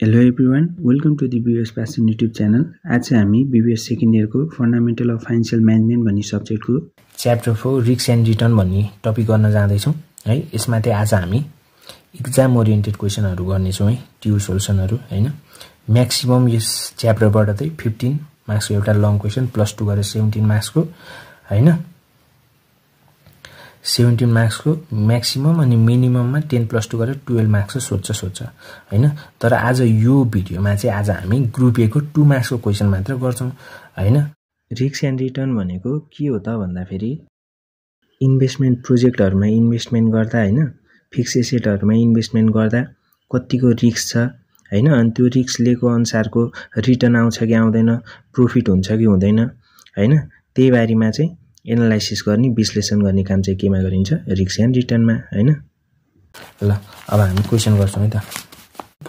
Hello everyone welcome to the BBS passion YouTube channel आज चाहिँ हामी बिबिएस सेकेन्ड इयरको फन्डामेन्टल अफ फाइनेन्सियल म्यानेजमेन्ट भन्ने सब्जेक्टको च्याप्टर फोर रिक्स एन्ड रिटर्न भन्ने टपिक गर्न जाँदैछौँ। है यसमा चाहिँ आज हामी इक्जाम ओरिएन्टेड क्वेसनहरू गर्नेछौँ है ट्यु सोल्युसनहरू होइन। म्याक्सिमम् यस च्याप्टरबाट चाहिँ फिफ्टिन मार्क्सको एउटा लङ क्वेसन प्लस टू गरेर सेभेन्टिन मार्क्सको होइन। सेभेन्टिन मार्क्सको म्याक्सिमम् अनि मिनिमममा टेन प्लस टू गरेर टुवेल्भ मार्क्सको सोध्छ सोध्छ। होइन? तर आज यो भिडियोमा चाहिँ आज हामी ग्रुप एको टु मार्क्सको क्वेसन मात्र गर्छौँ। होइन? रिक्स एन्ड रिटर्न भनेको के हो त भन्दाखेरि इन्भेस्टमेन्ट प्रोजेक्टहरूमा इन्भेस्टमेन्ट गर्दा होइन? फिक्स एसेटहरूमा इन्भेस्टमेन्ट गर्दा कतिको रिक्स छ होइन? अनि त्यो रिक्स लिएको अनुसारको रिटर्न आउँछ कि आउँदैन प्रोफिट हुन्छ कि हुँदैन होइन? त्यही बारेमा चाहिँ एनालाइसिस गर्ने विश्लेषण गर्ने काम चाहिँ केमा गरिन्छ? रिक्स एन्ड रिटर्नमा होइन? ल अब हामी क्वेसन गर्छौँ है त।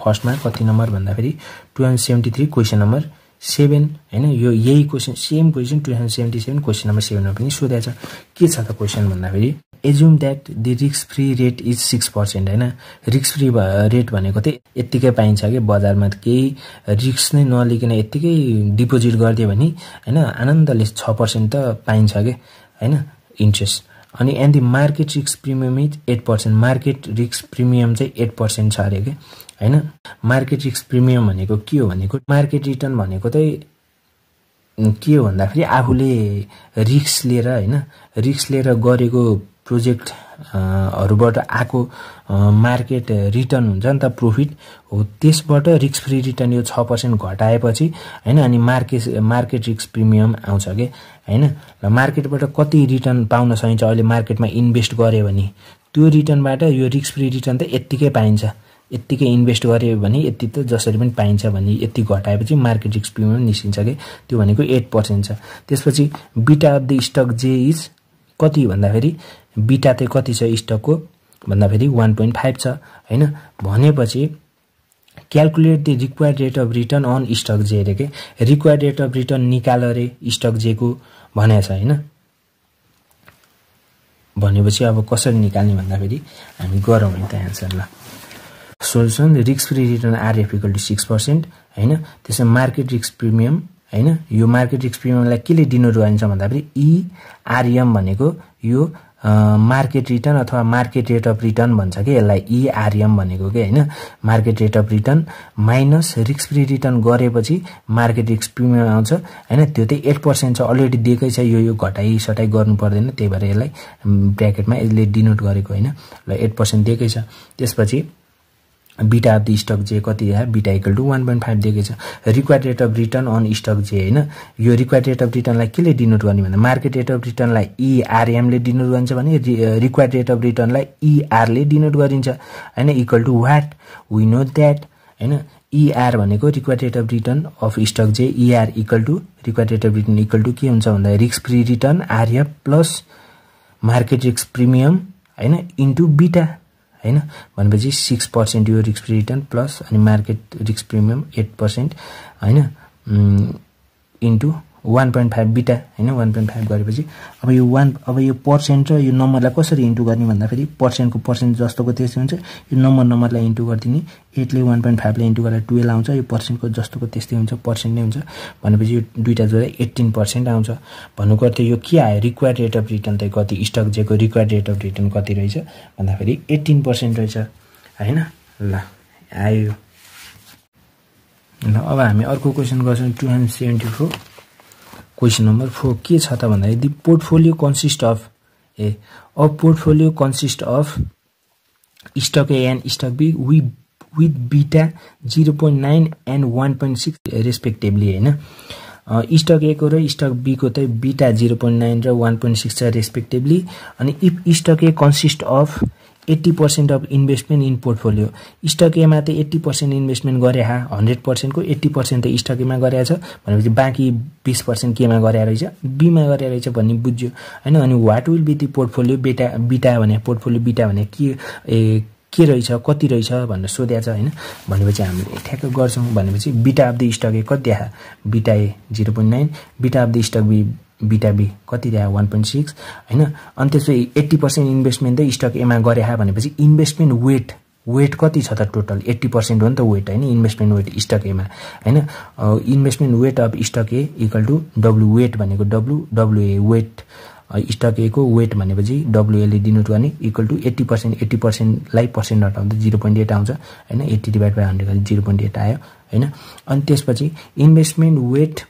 फर्स्टमा कति नम्बर भन्दाखेरि two hundred seventy three question number seven होइन? यो यही question same question two hundred seventy seven question number सेभेनमा पनि सोधेको छ। के छ त क्वेसन भन्दाखेरि एज्युम द्याट दि रिक्स free rate is six percent होइन? रिक्स फ्री रेट भनेको चाहिँ यत्तिकै पाइन्छ कि बजारमा केही रिक्स नै नलिकन यत्तिकै डिपोजिट गरिदियो भने होइन? आनन्दले छ पर्सेन्ट त पाइन्छ कि होइन? इन्ट्रेस्ट अनि एन्ड दि मार्केट रिक्स premium is eight percent market रिक्स प्रिमियम चाहिँ एट पर्सेन्ट छ अरे कि? होइन? मार्केट रिक्स प्रिमियम भनेको के हो भनेको? मार्केट रिटर्न भनेको चाहिँ के हो भन्दाखेरि आफूले रिक्स लिएर होइन? रिक्स लिएर गरेको प्रोजेक्टहरूबाट आएको मार्केट रिटर्न हुन्छ नि त प्रफिट हो। त्यसबाट रिक्स फ्री रिटर्न यो छ पर्सेन्ट घटाएपछि होइन अनि मार्केट मार्केट रिक्स प्रिमियम आउँछ कि होइन? र मार्केटबाट कति रिटर्न पाउन सकिन्छ अहिले मार्केटमा इन्भेस्ट गऱ्यो भने त्यो रिटर्नबाट यो रिक्स फ्री रिटर्न त यत्तिकै पाइन्छ। यत्तिकै इन्भेस्ट गऱ्यो भने यति त जसरी पनि पाइन्छ भने यति घटाएपछि मार्केट रिक्स प्रिमियम निस्किन्छ कि त्यो भनेको एट पर्सेन्ट छ। त्यसपछि beta of the stock J is कति भन्दाखेरि बिटा चाहिँ कति छ स्टकको? भन्दाखेरि वान पोइन्ट फाइभ छ होइन? भनेपछि calculate the required rate of return on stock J अरे के? रिक्वायर्ड रेट अफ रिटर्न निकाल अरे स्टक जेको भनेको छ होइन? भनेपछि अब कसरी निकाल्ने भन्दाखेरि हामी गरौँ नि त एन्सर ल। सोल्युसन रिक्स free return RF equal to six percent होइन? त्यसमा मार्केट रिक्स प्रिमियम होइन? यो मार्केट रिक्स प्रिमियमलाई केले डिनोट गरिन्छ भन्दाखेरि इआरएम भनेको यो मार्केट रिटर्न अथवा मार्केट रेट अफ रिटर्न भन्छ कि यसलाई इआरएम भनेको कि होइन? Market rate of return minus रिक्स फ्री रिटर्न गरेपछि मार्केट रिक्स प्रिमियम आउँछ। होइन त्यो चाहिँ एट पर्सेन्ट छ। अलरेडी दिएकै छ यो यो घटाइ सटाइ गर्नु पर्दैन। त्यही भएर यसलाई ब्र्याकेटमा यसले डिनोट गरेको होइन। ल एट पर्सेन्ट दिएकै छ। त्यसपछि बिटा अफ द स्टक जे कति देखायो beta equal to one point five दिएकै छ। Required rate of return on stock J होइन यो रिक्वायर्ड रेट अफ रिटर्नलाई केले डिनोट गर्ने भन्दा मार्केट रेट अफ रिटर्नलाई इआरएमले डिनोट गरिन्छ भने रिक्वायर्ड रेट अफ रिटर्नलाई इआरले डिनोट गरिन्छ। होइन equal to what we know that होइन? इआर भनेको required rate of return of stock जे ER equal to required rate of return equal to के हुन्छ भन्दा रिक्स free return RF plus market रिक्स प्रिमियम होइन इन्टु बिटा होइन? भनेपछि सिक्स पर्सेन्ट यो रिक्स फ्री रिटर्न प्लस अनि मार्केट रिक्स प्रिमियम एट पर्सेन्ट होइन? Into one point five beta होइन वान पोइन्ट फाइभ गरेपछि अब यो वान अब यो पर्सेन्ट र यो नम्बरलाई कसरी इन्टु गर्ने भन्दाखेरि पर्सेन्टको पर्सेन्ट जस्तोको त्यस्तै हुन्छ। यो नम्बर नम्बरलाई इन्टु गरिदिने एटले वान पोइन्ट फाइभले इन्टु गरेर टुवेल्भ आउँछ। यो पर्सेन्टको जस्तोको त्यस्तै हुन्छ पर्सेन्ट नै हुन्छ। भनेपछि यो दुइटा जोडा एट्टिन पर्सेन्ट आउँछ। भन्नुको अर्थ यो के आयो? रिक्वायर्ड रेट अफ रिटर्न चाहिँ कति? स्टक जेको रिक्वायर्ड रेट अफ रिटर्न कति रहेछ? भन्दाखेरि एट्टिन पर्सेन्ट रहेछ। होइन? ल आयो। ल अब हामी अर्को क्वेसन गर्छौँ। Two hundred seventy four question number four के छ त भन्दाखेरि the portfolio consist of a a portfolio consist of stock A and stock B with with beta zero point nine and one point six respectively होइन? Stock एको र stock बीको चाहिँ beta zero point nine र one point six छ respectively अनि if stock A consist of eighty percent of investment in portfolio. Stock एमा त एट्टी पर्सेन्ट इन्भेस्टमेन्ट गरे हन्ड्रेड पर्सेन्टको एट्टी पर्सेन्ट त स्टक एमा गरेको छ भनेपछि बाँकी बिस पर्सेन्ट केमा गरे रहेछ बीमा गरे रहेछ भन्ने बुझ्यो। होइन अनि what will be the portfolio beta beta भने पोर्टफोलियो बिटा भने के ए के रहेछ कति रहेछ भनेर सोधेको छ होइन। भनेपछि हामीले ठ्याक्क गर्छौँ भनेपछि बिटा अफ द स्टक ए कति देखा beta A zero point nine beta of the stock B beta B कति देखा वान पोइन्ट सिक्स होइन? अनि त्यसपछि एट्टी पर्सेन्ट इन्भेस्टमेन्ट चाहिँ स्टक एमा गरे भनेपछि इन्भेस्टमेन्ट वेट वेट कति छ त टोटल एट्टी पर्सेन्ट हो नि त वेट होइन? इन्भेस्टमेन्ट वेट स्टक एमा होइन? Investment weight of stock A equal to W weight भनेको डब्लु डब्लुए वेट स्टक एको वेट भनेपछि डब्लुएले डिनोट गर्ने equal to eighty percent eighty पर्सेन्टलाई percent हटाउँदा जिरो पोइन्ट एट आउँछ होइन? Eighty divide by hundred zero point eight आयो होइन? अनि त्यसपछि investment weight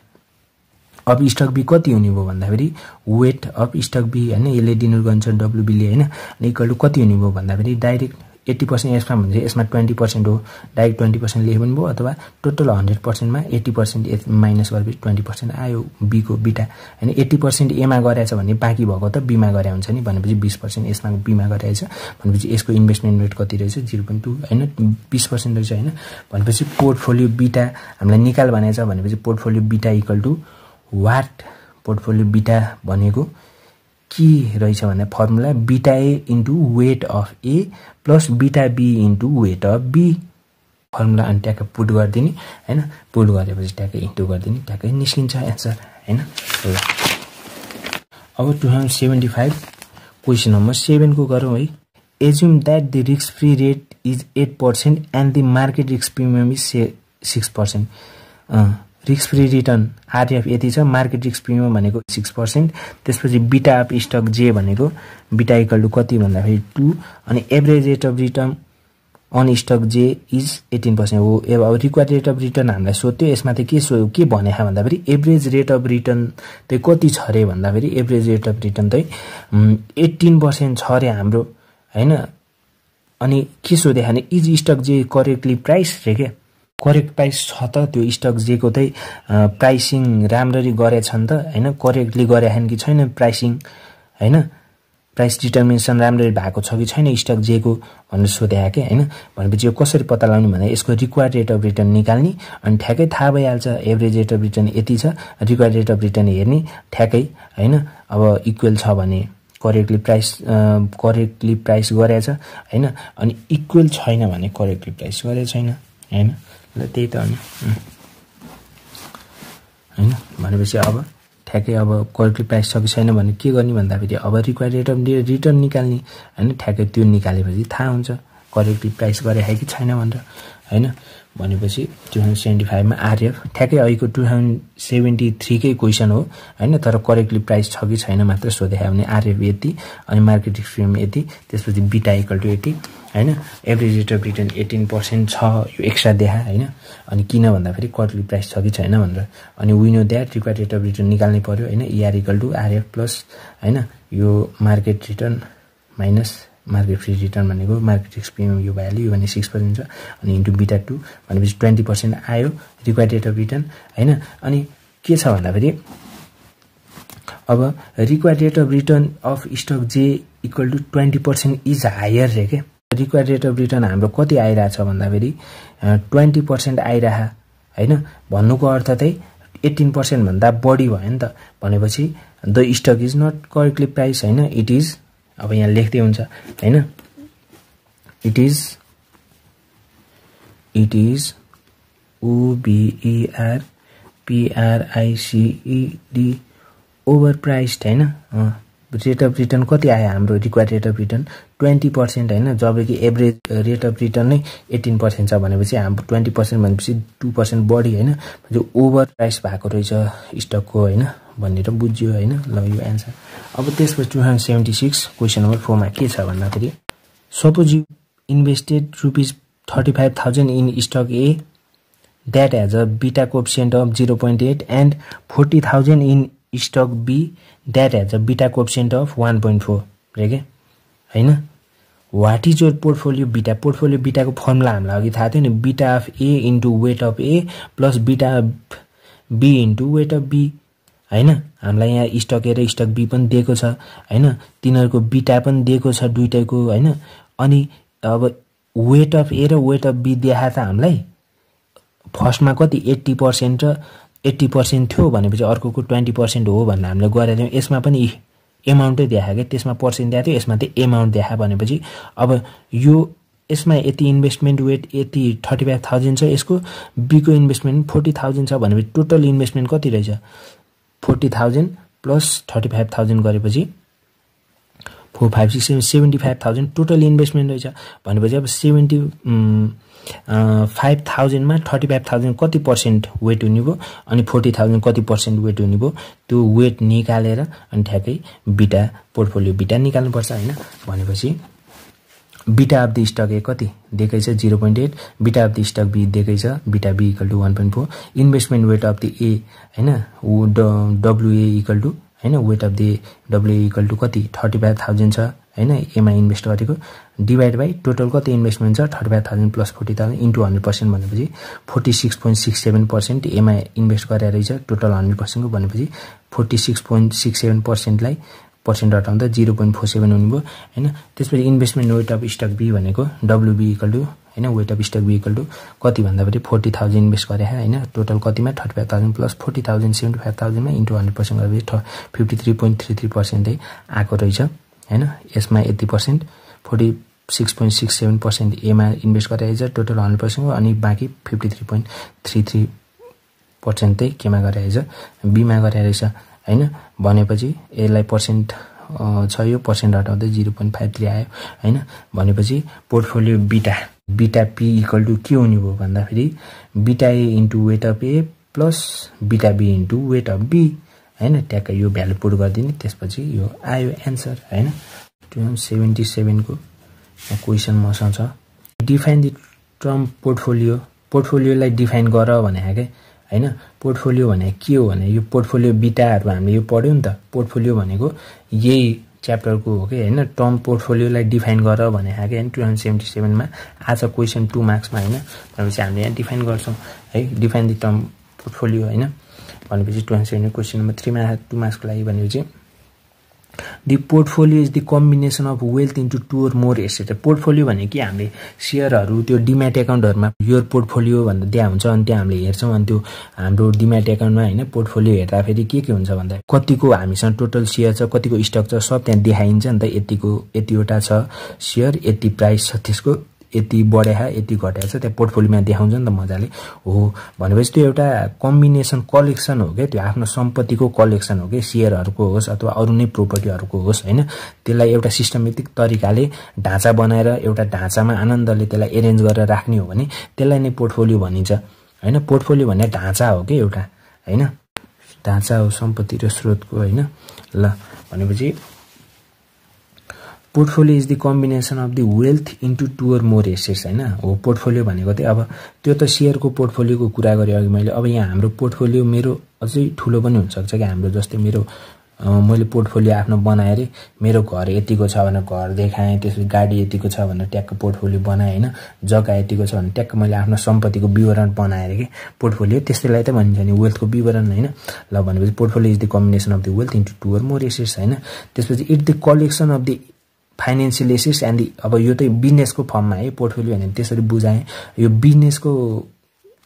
of stock B कति हुने भयो भन्दाखेरि वेट अफ स्टक बी होइन यसले डिनोट गर्छ डब्लुबीले होइन इक्वल टु कति हुने भयो भन्दाखेरि डाइरेक्ट एट्टी पर्सेन्ट यसमा भने चाहिँ यसमा ट्वेन्टी पर्सेन्ट हो। डाइरेक्ट ट्वेन्टी पर्सेन्ट लेख्यो भने भयो अथवा टोटल हन्ड्रेड पर्सेन्टमा एट्टी पर्सेन्ट माइनस गरेपछि ट्वेन्टी पर्सेन्ट आयो बीको बिटा होइन एट्टी पर्सेन्ट एमा गरेछ भने बाँकी भएको त बीमा गरे हुन्छ नि भनेपछि बिस पर्सेन्ट यसमा बिमा गरेछ भनेपछि यसको इन्भेस्टमेन्ट रेट कति रहेछ? जिरो पोइन्ट टू होइन बिस पर्सेन्ट रहेछ होइन। भनेपछि पोर्टफोलियो बिटा हामीलाई निकाल भनेको छ भनेपछि पोर्टफोलियो बिटा इक्वल टु वाट पोर्टफोलियो बिटा भनेको के रहेछ भन्दा formula beta A into weight of A plus beta B into weight of B formula अनि ट्याक्कै पुट गरिदिने होइन? पुट गरेपछि ट्याक्कै इन्टु गरिदिने ट्याक्कै निस्किन्छ एन्सर होइन? ल। अब two thousand seventy five question number सेभेनको गरौँ है। Assume that the risk free rate is eight percent and the market risk premium is say six percent risk free return RF यति छ मार्केट रिस्क प्रिमियम भनेको six percent त्यसपछि beta of stock जे भनेको बिटा equal to कति भन्दाखेरि two अनि average rate of return on stock J is eighteen percent हो अब रिक्वायर्ड रेट अफ रिटर्न हामीलाई सोध्यो यसमा चाहिँ के सो के भने भन्दाखेरि एभरेज रेट अफ रिटर्न चाहिँ कति छ अरे भन्दाखेरि एभरेज रेट अफ रिटर्न चाहिँ एट्टिन पर्सेन्ट छ अरे हाम्रो होइन? अनि के सोधे भने is stock J correctly priced रे क्या करेक्ट प्राइस छ त त्यो स्टक जेको चाहिँ प्राइसिङ राम्ररी गरेछ नि त होइन? करेक्टली गरे कि छैन प्राइसिङ होइन? प्राइस डिटर्मिनेसन राम्ररी भएको छ कि छैन स्टक जेको भनेर सोधे कि होइन? भनेपछि यो कसरी पत्ता लगाउने भन्दा यसको रिक्वायर्ड रेट अफ रिटर्न निकाल्ने अनि ठ्याक्कै थाहा भइहाल्छ एभरेज रेट अफ रिटर्न यति छ रिक्वायर्ड रेट अफ रिटर्न हेर्ने ठ्याक्कै होइन? अब इक्वेल छ भने करेक्टली प्राइस करेक्टली प्राइस गरेछ होइन? अनि इक्वेल छैन भने करेक्टली प्राइस गरेको छैन होइन? ल त्यही त अनि। होइन? भनेपछि अब ठ्याक्कै अब क्वालिटी प्राइस छैन भने के गर्ने भन्दाखेरि अब रिक्वायर रेट अफ रिटर्न निकाल्ने होइन? ठ्याक्कै त्यो निकालेपछि थाहा हुन्छ। करेक्टली प्राइस गरे कि छैन भनेर। होइन भनेपछि टु थाउजन्ड सेभेन्टी फाइभमा आरएफ ठ्याक्कै अहिलेको टु थाउजन्ड सेभेन्टी थ्रीकै क्वेसन हो होइन तर करेक्टली प्राइस छ कि छैन मात्र सोधेको भने आरएफ यति अनि मार्केट एक्सप्रिम यति त्यसपछि बिटा इक्वल टु एटी होइन average rate of return eighteen percent छ यो एक्स्ट्रा देखा होइन अनि किन भन्दाखेरि क्वार्टरली प्राइस छ कि छैन भनेर। अनि we know that require rate of return निकाल्नै पऱ्यो होइन ER equal to RF plus होइन यो market return minus market free return भनेको मार्केट एक्सपिरियम यो भइहाल्यो यो भने सिक्स पर्सेन्ट छ अनि इन्टु बिटा टू भनेपछि ट्वेन्टी पर्सेन्ट आयो रिक्वायर रेट अफ रिटर्न होइन? अनि के छ भन्दाखेरि अब require rate of return of stock J equal to twenty percent is higher रे के? रिक्वायर रेट अफ रिटर्न हाम्रो कति आइरहेछ भन्दाखेरि ट्वेन्टी पर्सेन्ट आइरह होइन? भन्नुको अर्थ चाहिँ एट्टिन पर्सेन्टभन्दा बढी भयो नि त। भनेपछि the stock is not correctly priced होइन? इट इज अब यहाँ लेख्दै हुन्छ होइन? It is it is O B E R P R I C E D overpriced होइन? रेट अफ रिटर्न कति आयो हाम्रो required rate of return twenty percent होइन? जब कि एभरेज रेट अफ रिटर्न नै एटिन पर्सेन्ट छ भनेपछि हाम्रो ट्वेन्टी पर्सेन्ट भनेपछि टू पर्सेन्ट बढी होइन? ओभर प्राइस भएको रहेछ स्टकको होइन? भनेर बुझ्यो होइन ल यो एन्सर अब त्यसपछि two thousand seventy six question number फोरमा के छ भन्दाखेरि suppose you invested rupees thirty five thousand in stock A that has a beta coefficient of zero point eight and forty thousand in stock B that has a beta coefficient of one point four रे के होइन? What is your portfolio beta portfolio बिटाको formula हामीलाई अघि थाहा थियो नि beta of A into weight of A plus beta of B into weight of B होइन? हामीलाई यहाँ स्टक ए र स्टक बी पनि दिएको छ होइन? तिनीहरूको बिटा पनि दिएको छ दुइटैको होइन? अनि अब वेट अफ ए र वेट अफ बी देखा त हामीलाई? फर्स्टमा कति? एट्टी पर्सेन्ट र एट्टी पर्सेन्ट थियो भनेपछि अर्को ट्वेन्टी पर्सेन्ट हो भनेर हामीले गरेका थियौँ। यसमा पनि एमाउन्टै देखा क्या त्यसमा पर्सेन्ट दिएको थियो यसमा चाहिँ एमाउन्ट देखा भनेपछि अब यो यसमा यति इन्भेस्टमेन्ट वेट यति थर्टी फाइभ थाउजन्ड छ यसको बीको इन्भेस्टमेन्ट फोर्टी थाउजन्ड छ भनेपछि टोटल इन्भेस्टमेन्ट कति रहेछ? Forty thousand plus thirty five thousand गरेपछि four five six seven seventy five thousand total investment रहेछ। भनेपछि अब सेभेन्टी फाइभ थाउजन्डमा थर्टी फाइभ थाउजन्ड कति पर्सेन्ट वेट हुने भयो अनि फोर्टी थाउजन्ड कति पर्सेन्ट वेट हुने भयो त्यो वेट निकालेर अनि ठ्याक्कै बिटा पोर्टफोलियो बिटा निकाल्नुपर्छ होइन? भनेपछि बिटा अफ द स्टक ए कति? दिएकै छ zero point eight. Beta of the stock B दिएकै छ। Beta B equal to one point four. Investment weight of the A होइन? डब्लुए इक्वल टु होइन? Weight of the WA equal to कति? Thirty five thousand छ होइन? एमा invest गरेको। Divide by total कति इन्भेस्टमेन्ट छ? Thirty five thousand plus forty thousand into hundred percent भनेपछि forty six point six seven percent एमा इन्भेस्ट गरेर रहेछ टोटल हन्ड्रेड पर्सेन्टको भनेपछि forty six point six seven पर्सेन्टलाई percent हटाउँदा जिरो पोइन्ट फोर सेभेन हुनुभयो होइन? त्यसपछि investment weight of stock B भनेको डब्लुबी इक्वल टु होइन? Weight of stock B equal to कति भन्दाखेरि फोर्टी थाउजन्ड इन्भेस्ट गरे होइन? टोटल कतिमा? Thirty five thousand plus forty thousand seventy five थाउजन्डमा into hundred percent गरेपछि fifty three point three three पर्सेन्टै आएको रहेछ होइन? यसमा यति percent forty six point six seven percent एमा इन्भेस्ट गरेर टोटल हन्ड्रेड पर्सेन्टको अनि बाँकी fifty three point three three percent चाहिँ केमा गरेर बीमा गरेर रहेछ। होइन? भनेपछि यसलाई पर्सेन्ट छ यो पर्सेन्ट हटाउँदै जिरो पोइन्ट फाइभ थ्री आयो होइन? भनेपछि पोर्टफोलियो बिटा बिटा पी इक्वल टु के हुने भयो भन्दाखेरि beta A into weight of A plus beta B into weight of B होइन? ट्याक्कै यो भ्यालु पुट गरिदिने त्यसपछि यो आयो एन्सर होइन? टु सेभेन्टी सेभेनको क्वेसन मसँग छ। डिफाइन दि टर्म पोर्टफोलियो पोर्टफोलियोलाई डिफाइन गर भने क्या। होइन? पोर्टफोलियो भने के हो भने यो पोर्टफोलियो बिटाहरू हामीले यो पढ्यौँ नि त। पोर्टफोलियो भनेको यही च्याप्टरको हो कि होइन? टर्म पोर्टफोलियोलाई डिफाइन गर भने क्या होइन? टु थाउजन्ड सेभेन्टी सेभेनमा आज क्वेसन टू मार्क्समा होइन? भनेपछि हामीले यहाँ डिफाइन गर्छौँ है? डिफाइन दि टर्म पोर्टफोलियो होइन? भनेपछि two thousand seventy question number थ्रीमा two मार्क्सको लागि भनेपछि the portfolio is the combination of wealth into two or more asset portfolio भने कि हामीले सेयरहरू त्यो डिम्याट एकाउन्टहरूमा यो पोर्टफोलियो भनेर त्यहाँ हुन्छ अनि त्यहाँ हामीले हेर्छौँ अनि त्यो हाम्रो डिम्याट एकाउन्टमा होइन पोर्टफोलियो हेर्दाखेरि के के हुन्छ भन्दा कतिको हामीसँग टोटल सेयर छ कतिको स्टक छ सब त्यहाँ देखाइन्छ नि त यतिको यतिवटा छ। सेयर यति प्राइस छ त्यसको यति बढ्या यति घट्या छ त्यहाँ पोर्टफोलियोमा देखाउँछ नि त मजाले। हो भनेपछि त्यो एउटा कम्बिनेसन कलेक्सन हो क्या त्यो आफ्नो सम्पत्तिको कलेक्सन हो कि सेयरहरूको होस् अथवा अरू नै प्रोपर्टीहरूको होस् होइन? त्यसलाई एउटा सिस्टमेटिक तरिकाले ढाँचा बनाएर एउटा ढाँचामा आनन्दले त्यसलाई एरेन्ज गरेर राख्ने हो भने त्यसलाई नै पोर्टफोलियो भनिन्छ। होइन? पोर्टफोलियो भन्ने ढाँचा हो कि एउटा होइन? ढाँचा हो सम्पत्ति र स्रोतको होइन? ल भनेपछि portfolio is the combination of the wealth into two or more assets होइन? हो पोर्टफोलियो भनेको चाहिँ अब त्यो त सेयरको पोर्टफोलियोको कुरा गरेँ अघि मैले। अब यहाँ हाम्रो पोर्टफोलियो मेरो अझै ठुलो पनि हुनसक्छ कि हाम्रो जस्तै मेरो मैले पोर्टफोलियो आफ्नो बनाएँ मेरो घर यतिको छ भनेर घर देखाएँ त्यसपछि गाडी यतिको छ भनेर ट्याक्क पोर्टफोलियो बनाएँ होइन? जग्गा यतिको छ भने ट्याक्क मैले आफ्नो सम्पत्तिको विवरण बनाएर कि? पोर्टफोलियो त्यस्तैलाई त भनिन्छ नि वेल्थको विवरण होइन? ल भनेपछि portfolio is the combination of the wealth into two or more assets होइन? त्यसपछि it the collection of the financial assets and अब यो चाहिँ बिजनेसको फर्ममा है पोर्टफोलियो भने त्यसरी बुझाएँ। यो बिजनेसको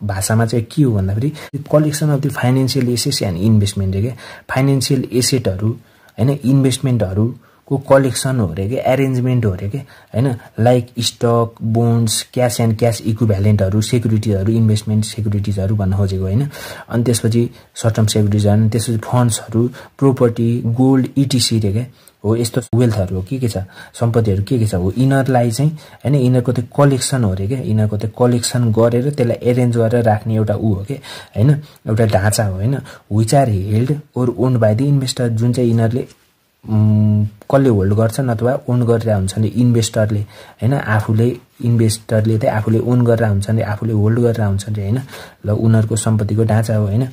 भाषामा चाहिँ के हो भन्दाखेरि collection of the financial assets and investment क्या फाइनेन्सियल एसेटहरू होइन? इन्भेस्टमेन्टहरूको कलेक्सन हो अरे क्या एरेन्जमेन्ट हो अरे क्या होइन? Like stock bonds cash and cash इक्विभ्यालेन्टहरू सेक्युरिटिजहरू इन्भेस्टमेन्ट सेक्युरिटिजहरू भन्न खोजेको होइन? अनि त्यसपछि सर्ट टर्म सेक्युरिटिजहरू त्यसपछि फन्ड्सहरू प्रोपर्टी गोल्ड इटिसी रे क्या हो यस्तो वेल्थहरू हो के के छ? सम्पत्तिहरू के के छ? हो यिनीहरूलाई चाहिँ होइन यिनीहरूको त्यो कलेक्सन हो अरे क्या यिनीहरूको त्यो कलेक्सन गरेर त्यसलाई एरेन्ज गरेर राख्ने एउटा ऊ हो कि? होइन एउटा ढाँचा हो होइन? Which are held or owned by the investor जुन चाहिँ यिनीहरूले कसले होल्ड गर्छन् अथवा ओन गरेर हुन्छ नि इन्भेस्टरले होइन? आफूले इन्भेस्टरले चाहिँ आफूले ओन गरेर हुन्छ नि आफूले होल्ड गरेर हुन्छ नि होइन? ल उनीहरूको सम्पत्तिको ढाँचा हो होइन?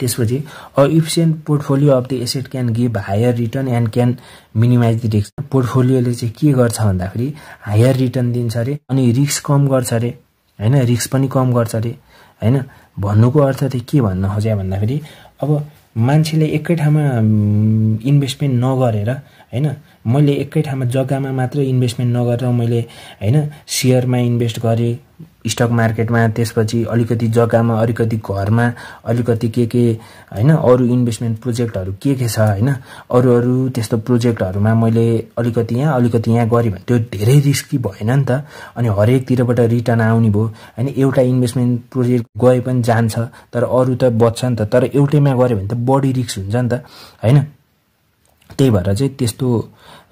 त्यसपछि a efficient portfolio of the asset can give higher return and can minimize the risk पोर्टफोलियोले चाहिँ के गर्छ भन्दाखेरि हायर रिटर्न दिन्छ अरे अनि रिस्क कम गर्छ अरे होइन? रिस्क पनि कम गर्छ अरे होइन? भन्नुको अर्थ चाहिँ के भन्न खोज्यो भन्दाखेरि अब मान्छेले एकै ठाउँमा इन्भेस्टमेन्ट नगरेर होइन? मैले एकै ठाउँमा जग्गामा मात्र इन्भेस्टमेन्ट नगरेर मैले होइन सेयरमा इन्भेस्ट गरेँ स्टक मार्केटमा त्यसपछि अलिकति जग्गामा अलिकति घरमा अलिकति के के होइन अरू इन्भेस्टमेन्ट प्रोजेक्टहरू के के छ होइन अरू अरू त्यस्तो प्रोजेक्टहरूमा मैले अलिकति यहाँ अलिकति यहाँ गरेँ भने त्यो धेरै रिस्की भएन नि त। अनि हरेकतिरबाट रिटर्न आउने भयो होइन एउटा इन्भेस्टमेन्ट प्रोजेक्ट गए पनि जान्छ तर अरू त बच्छ नि त। तर एउटैमा गऱ्यो भने त बढी रिस्क हुन्छ नि त होइन। त्यही भएर चाहिँ त्यस्तो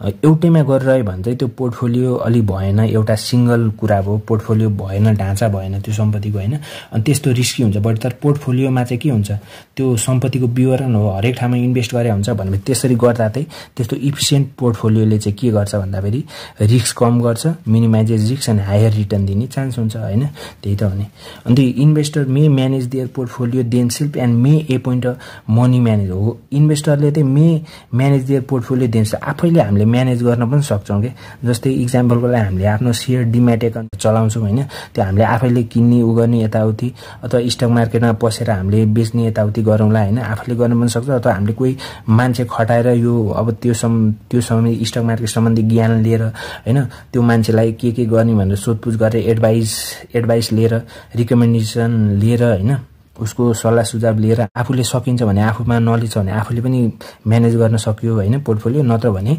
एउटैमा गरिरह्यो भने चाहिँ त्यो पोर्टफोलियो अलिक भएन एउटा सिङ्गल कुरा भयो पोर्टफोलियो भएन ढाँचा भएन त्यो सम्पत्तिको होइन। अनि त्यस्तो रिस्की हुन्छ बट तर पोर्टफोलियोमा चाहिँ के हुन्छ त्यो सम्पत्तिको विवरण हो हरेक ठाउँमा इन्भेस्ट गरे हुन्छ भने त्यसरी गर्दा चाहिँ त्यस्तो इफिसियन्ट पोर्टफोलियोले चाहिँ के गर्छ भन्दाखेरि रिस्क कम गर्छ मिनिमाइजेज रिस्क अनि हायर रिटर्न दिने चान्स हुन्छ होइन त्यही त हो नि। And investor may manage their portfolio themself and may appoint money manage हो। इन्भेस्टरले चाहिँ मे म्यानेज दिएर पोर्टफोलियो दिन्छ आफैले हामीले म्यानेज गर्न पनि सक्छौँ कि? जस्तै इक्जाम्पलको लागि हामीले आफ्नो सेयर डिमेट एकाउन्ट चलाउँछौँ होइन त्यो हामीले आफैले किन्ने उ गर्ने यताउति अथवा स्टक मार्केटमा पसेर हामीले बेच्ने यताउति गरौँला होइन आफूले गर्न पनि सक्छ अथवा हामीले कोही मान्छे खटाएर यो अब त्यो सम त्यो समय स्टक मार्केट सम्बन्धी ज्ञान लिएर होइन त्यो मान्छेलाई के के गर्ने भनेर सोधपुछ गरेर एडभाइस एडभाइस लिएर रिकमेन्डेसन लिएर होइन उसको सल्लाह सुझाव लिएर आफूले सकिन्छ भने आफूमा नलेज छ भने आफूले पनि म्यानेज गर्न सक्यो होइन पोर्टफोलियो नत्र भने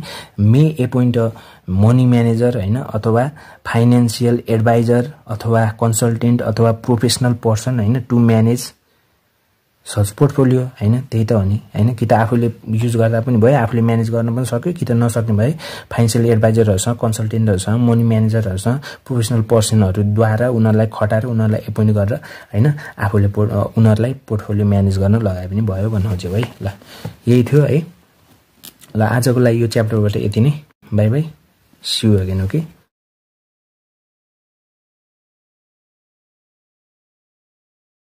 मे एपोइन्ट मनी म्यानेजर होइन अथवा फाइनेन्सियल एडभाइजर अथवा कन्सल्टेन्ट अथवा प्रोफेसनल पर्सन होइन टु म्यानेज सच पोर्टफोलियो होइन? त्यही त हो नि। होइन? कि त आफूले युज गर्दा पनि भयो आफूले म्यानेज गर्न पनि सक्यो कि त नसक्ने भए फाइनेन्सियल एडभाइजरहरूसँग कन्सल्टेन्टहरूसँग मनी म्यानेजरहरूसँग प्रोफेसनल पर्सनहरूद्वारा उनीहरूलाई खटाएर उनीहरूलाई एपोइन्ट गरेर होइन? आफूले पो उनीहरूलाई पोर्टफोलियो म्यानेज गर्न लगाए पनि भयो भन्नु खोज्यो है ल यही थियो है। ल आजको लागि यो च्याप्टरबाट यति नै। Bye bye see you again okay